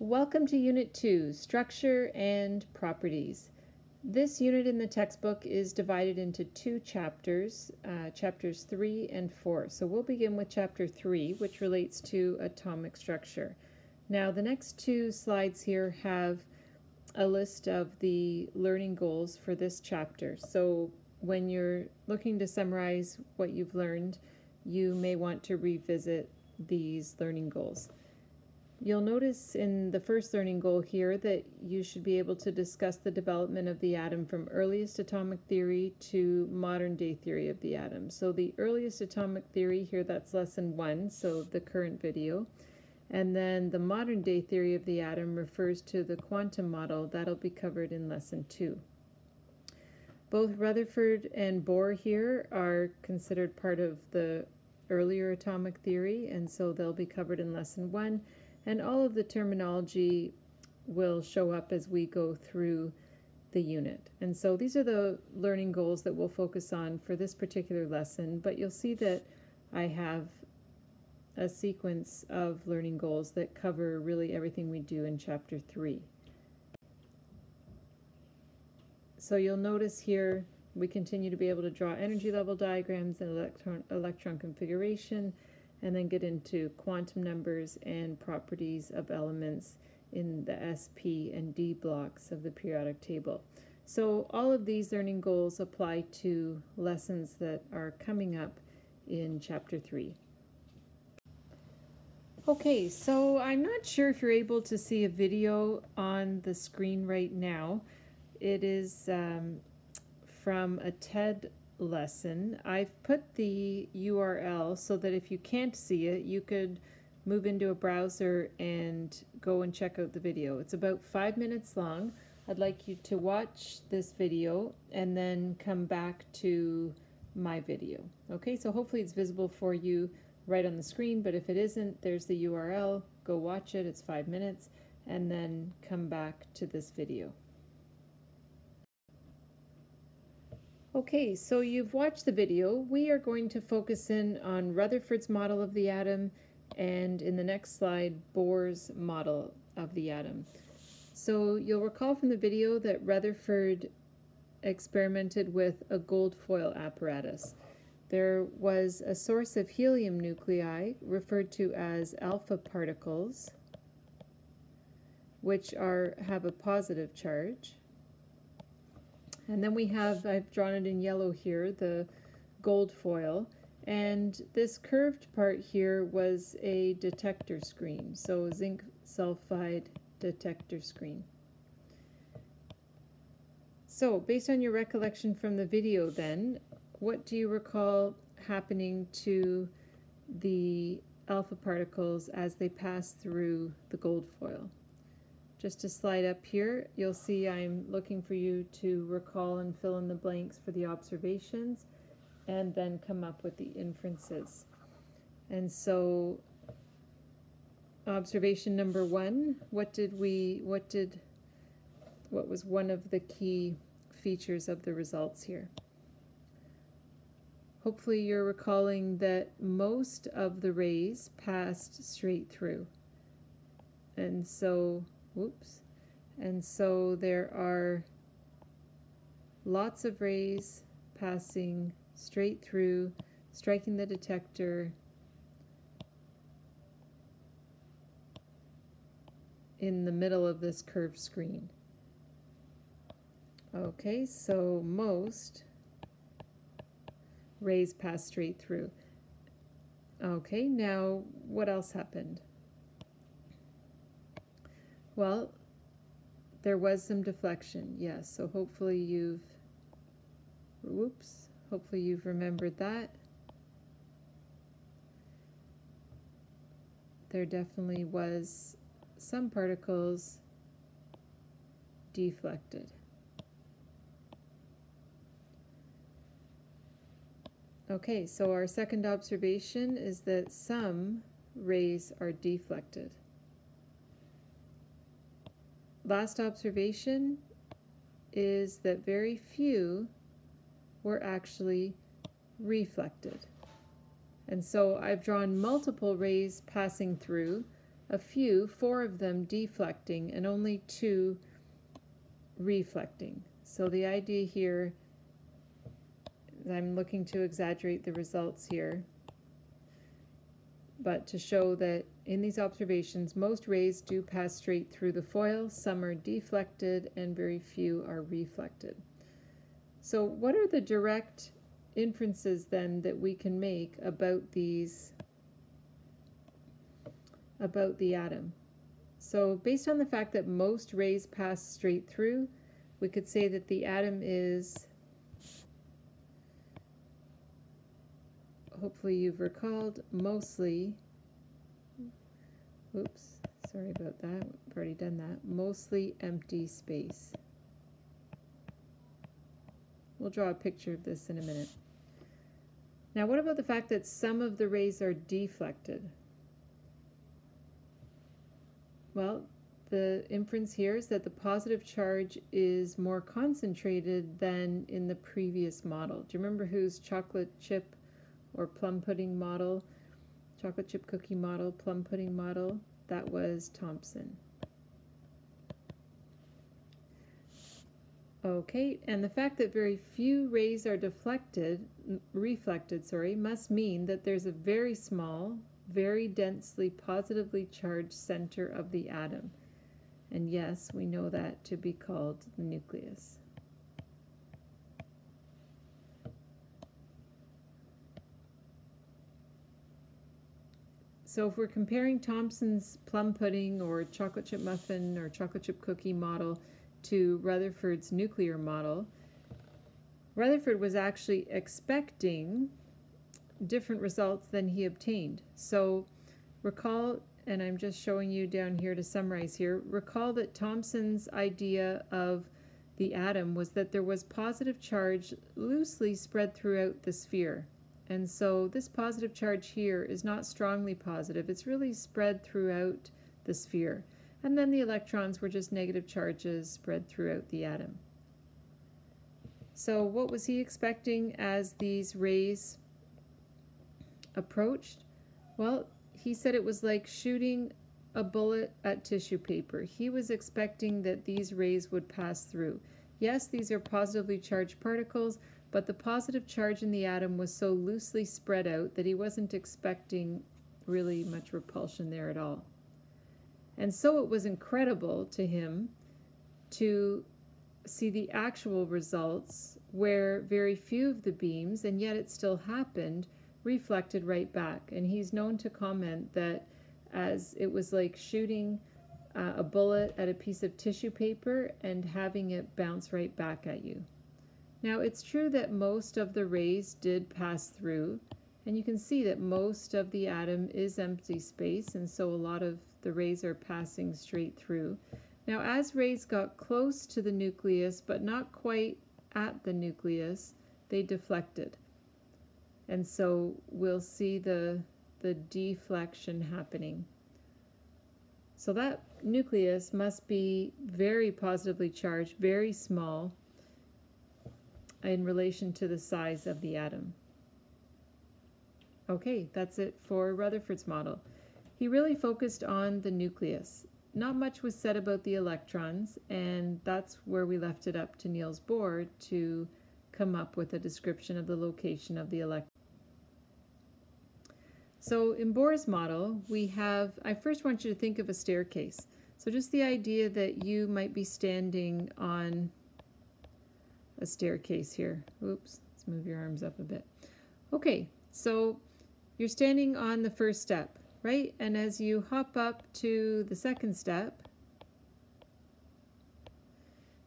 Welcome to Unit 2, Structure and Properties. This unit in the textbook is divided into two chapters, uh, chapters 3 and 4. So we'll begin with chapter 3, which relates to atomic structure. Now the next two slides here have a list of the learning goals for this chapter. So when you're looking to summarize what you've learned, you may want to revisit these learning goals. You'll notice in the first learning goal here that you should be able to discuss the development of the atom from earliest atomic theory to modern day theory of the atom. So the earliest atomic theory here, that's lesson one, so the current video. And then the modern day theory of the atom refers to the quantum model. That'll be covered in lesson two. Both Rutherford and Bohr here are considered part of the earlier atomic theory, and so they'll be covered in lesson one and all of the terminology will show up as we go through the unit. And so these are the learning goals that we'll focus on for this particular lesson, but you'll see that I have a sequence of learning goals that cover really everything we do in chapter 3. So you'll notice here we continue to be able to draw energy level diagrams and electron, electron configuration, and then get into quantum numbers and properties of elements in the SP and D blocks of the periodic table. So all of these learning goals apply to lessons that are coming up in chapter 3. Okay, so I'm not sure if you're able to see a video on the screen right now. It is um, from a TED lesson. I've put the URL so that if you can't see it, you could move into a browser and go and check out the video. It's about five minutes long. I'd like you to watch this video and then come back to my video. Okay, so hopefully it's visible for you right on the screen, but if it isn't, there's the URL. Go watch it, it's five minutes, and then come back to this video. Okay, so you've watched the video. We are going to focus in on Rutherford's model of the atom and in the next slide, Bohr's model of the atom. So you'll recall from the video that Rutherford experimented with a gold foil apparatus. There was a source of helium nuclei referred to as alpha particles, which are have a positive charge. And then we have, I've drawn it in yellow here, the gold foil. And this curved part here was a detector screen, so zinc sulfide detector screen. So based on your recollection from the video then, what do you recall happening to the alpha particles as they pass through the gold foil? Just to slide up here, you'll see I'm looking for you to recall and fill in the blanks for the observations and then come up with the inferences. And so observation number one, what did we, what did, what was one of the key features of the results here? Hopefully you're recalling that most of the rays passed straight through. And so Whoops. And so there are lots of rays passing straight through, striking the detector in the middle of this curved screen. Okay, so most rays pass straight through. Okay, now what else happened? Well, there was some deflection, yes. So hopefully you've, whoops, hopefully you've remembered that. There definitely was some particles deflected. Okay, so our second observation is that some rays are deflected. Last observation is that very few were actually reflected. And so I've drawn multiple rays passing through, a few, four of them deflecting, and only two reflecting. So the idea here, I'm looking to exaggerate the results here, but to show that in these observations, most rays do pass straight through the foil, some are deflected, and very few are reflected. So what are the direct inferences then that we can make about these about the atom. So based on the fact that most rays pass straight through, we could say that the atom is, hopefully you've recalled, mostly, oops, sorry about that, I've already done that, mostly empty space. We'll draw a picture of this in a minute. Now what about the fact that some of the rays are deflected? Well, the inference here is that the positive charge is more concentrated than in the previous model. Do you remember whose chocolate chip or plum pudding model, chocolate chip cookie model, plum pudding model? That was Thomson. Okay, and the fact that very few rays are deflected, reflected, sorry, must mean that there's a very small very densely positively charged center of the atom. And yes, we know that to be called the nucleus. So if we're comparing Thomson's plum pudding or chocolate chip muffin or chocolate chip cookie model to Rutherford's nuclear model, Rutherford was actually expecting different results than he obtained. So recall, and I'm just showing you down here to summarize here, recall that Thomson's idea of the atom was that there was positive charge loosely spread throughout the sphere. And so this positive charge here is not strongly positive, it's really spread throughout the sphere. And then the electrons were just negative charges spread throughout the atom. So what was he expecting as these rays approached? Well, he said it was like shooting a bullet at tissue paper. He was expecting that these rays would pass through. Yes, these are positively charged particles, but the positive charge in the atom was so loosely spread out that he wasn't expecting really much repulsion there at all. And so it was incredible to him to see the actual results where very few of the beams, and yet it still happened, reflected right back. And he's known to comment that as it was like shooting uh, a bullet at a piece of tissue paper and having it bounce right back at you. Now it's true that most of the rays did pass through and you can see that most of the atom is empty space and so a lot of the rays are passing straight through. Now as rays got close to the nucleus but not quite at the nucleus, they deflected. And so we'll see the, the deflection happening. So that nucleus must be very positively charged, very small in relation to the size of the atom. Okay, that's it for Rutherford's model. He really focused on the nucleus. Not much was said about the electrons, and that's where we left it up to Niels Bohr to come up with a description of the location of the electrons. So in Bohr's model, we have, I first want you to think of a staircase. So just the idea that you might be standing on a staircase here. Oops, let's move your arms up a bit. Okay, so you're standing on the first step, right? And as you hop up to the second step,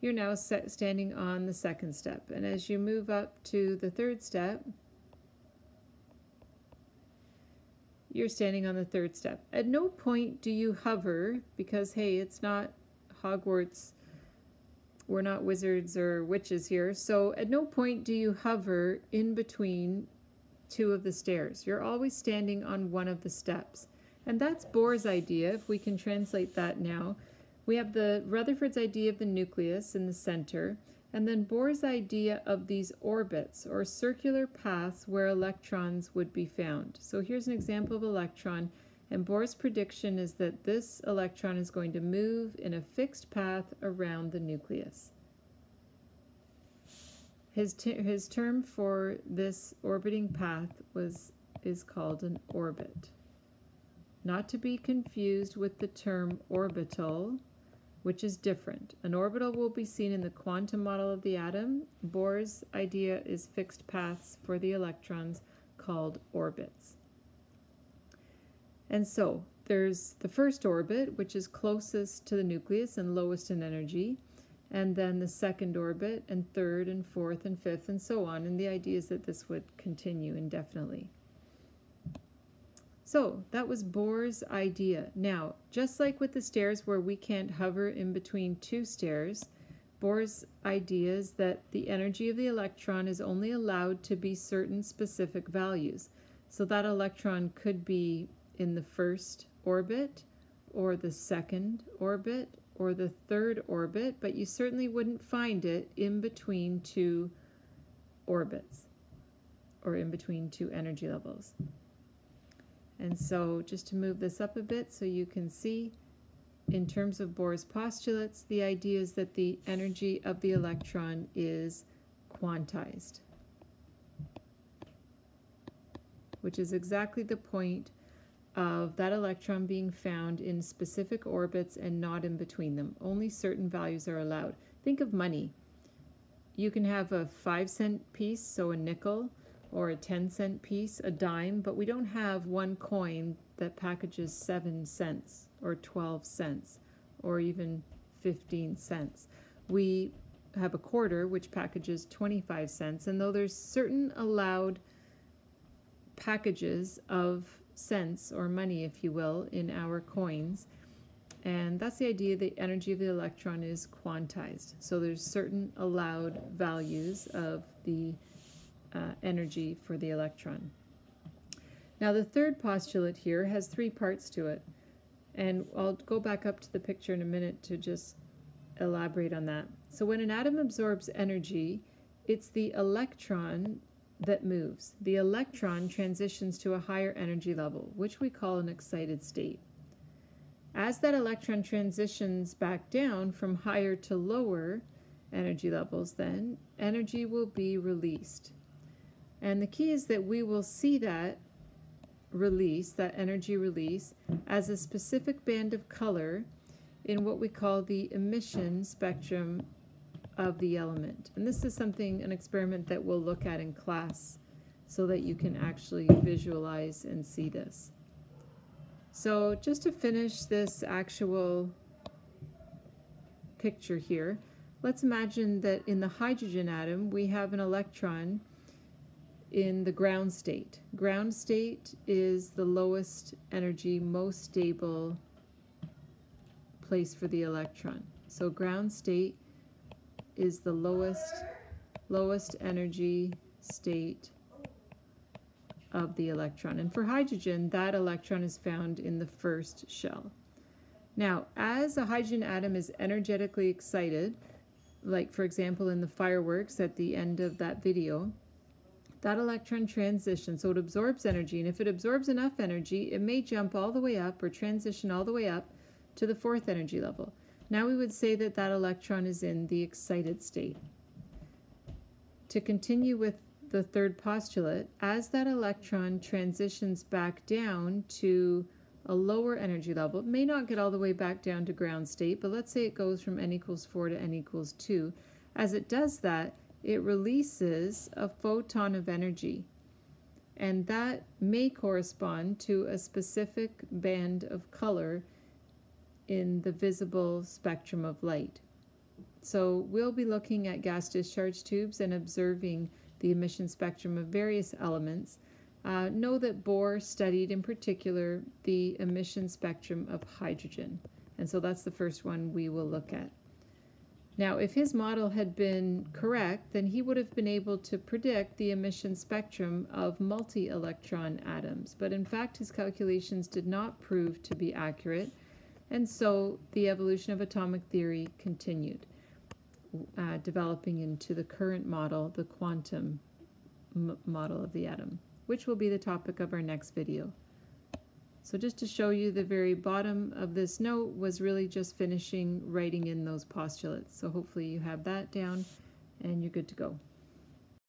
you're now standing on the second step. And as you move up to the third step, you're standing on the third step. At no point do you hover because, hey, it's not Hogwarts. We're not wizards or witches here. So at no point do you hover in between two of the stairs. You're always standing on one of the steps. And that's Bohr's idea, if we can translate that now. We have the Rutherford's idea of the nucleus in the center, and then Bohr's idea of these orbits or circular paths where electrons would be found. So here's an example of electron. And Bohr's prediction is that this electron is going to move in a fixed path around the nucleus. His, his term for this orbiting path was is called an orbit. Not to be confused with the term orbital, which is different. An orbital will be seen in the quantum model of the atom. Bohr's idea is fixed paths for the electrons called orbits. And so there's the first orbit, which is closest to the nucleus and lowest in energy, and then the second orbit, and third, and fourth, and fifth, and so on. And the idea is that this would continue indefinitely. So that was Bohr's idea. Now, just like with the stairs where we can't hover in between two stairs, Bohr's idea is that the energy of the electron is only allowed to be certain specific values. So that electron could be in the first orbit, or the second orbit, or the third orbit, but you certainly wouldn't find it in between two orbits, or in between two energy levels. And so just to move this up a bit so you can see, in terms of Bohr's postulates, the idea is that the energy of the electron is quantized, which is exactly the point of that electron being found in specific orbits and not in between them. Only certain values are allowed. Think of money. You can have a five cent piece, so a nickel, or a 10 cent piece, a dime, but we don't have one coin that packages 7 cents or 12 cents or even 15 cents. We have a quarter which packages 25 cents, and though there's certain allowed packages of cents or money, if you will, in our coins, and that's the idea the energy of the electron is quantized. So there's certain allowed values of the uh, energy for the electron. Now the third postulate here has three parts to it. And I'll go back up to the picture in a minute to just elaborate on that. So when an atom absorbs energy, it's the electron that moves. The electron transitions to a higher energy level, which we call an excited state. As that electron transitions back down from higher to lower energy levels, then energy will be released. And the key is that we will see that release, that energy release, as a specific band of color in what we call the emission spectrum of the element. And this is something, an experiment that we'll look at in class so that you can actually visualize and see this. So just to finish this actual picture here, let's imagine that in the hydrogen atom we have an electron in the ground state. Ground state is the lowest energy, most stable place for the electron. So ground state is the lowest, lowest energy state of the electron. And for hydrogen, that electron is found in the first shell. Now, as a hydrogen atom is energetically excited, like for example in the fireworks at the end of that video, that electron transitions, so it absorbs energy, and if it absorbs enough energy, it may jump all the way up or transition all the way up to the fourth energy level. Now we would say that that electron is in the excited state. To continue with the third postulate, as that electron transitions back down to a lower energy level, it may not get all the way back down to ground state, but let's say it goes from n equals 4 to n equals 2. As it does that, it releases a photon of energy. And that may correspond to a specific band of color in the visible spectrum of light. So we'll be looking at gas discharge tubes and observing the emission spectrum of various elements. Uh, know that Bohr studied in particular the emission spectrum of hydrogen. And so that's the first one we will look at. Now, if his model had been correct, then he would have been able to predict the emission spectrum of multi-electron atoms. But in fact, his calculations did not prove to be accurate, and so the evolution of atomic theory continued, uh, developing into the current model, the quantum model of the atom, which will be the topic of our next video. So just to show you the very bottom of this note was really just finishing writing in those postulates. So hopefully you have that down and you're good to go.